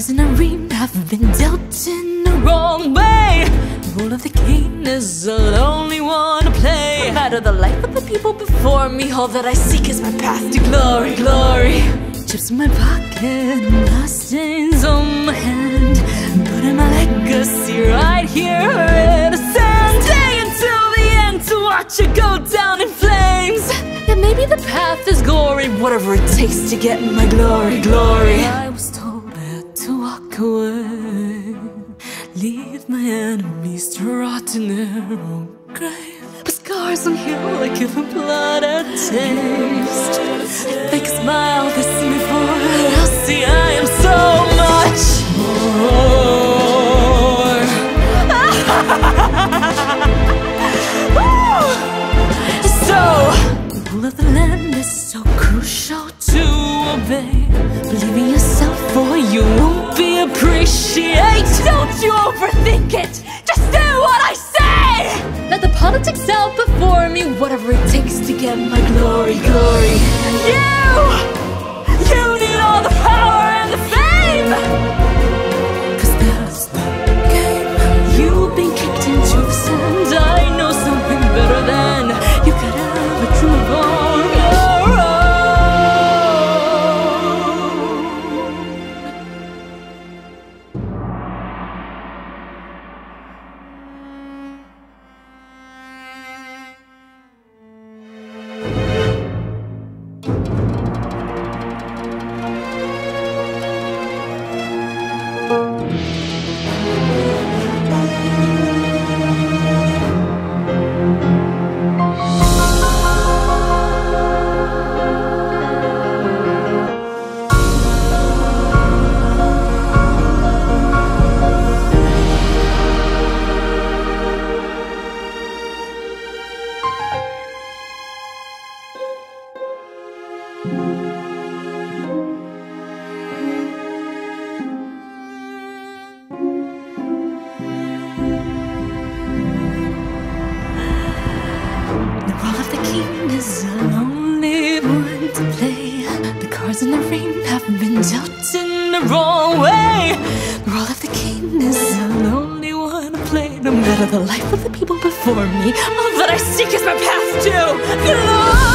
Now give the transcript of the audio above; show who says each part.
Speaker 1: cards in the ring have been dealt in the wrong way. The role of the king is the lonely one to play. No matter the life of the people before me, all that I seek is my path to glory, glory. Chips in my pocket, bloodstains on my hand. Putting my legacy right here in the sand. Stay until the end to watch it go down in flames. Yeah, maybe the path is gory, whatever it takes to get my glory, glory. My enemies to rot in their own grave. But scars on here like give the blood a taste. Fake smile, they see me for I'll see I am so much more. So, the rule of the land appreciated. Don't you overthink it, just do what I say. Let the politics out before me, whatever it takes to get my glory, glory. You is a lonely one to play. The cards in the ring have been dealt in the wrong way. The role of the king is a lonely one to play. No matter the life of the people before me, all that I seek is my path to glory.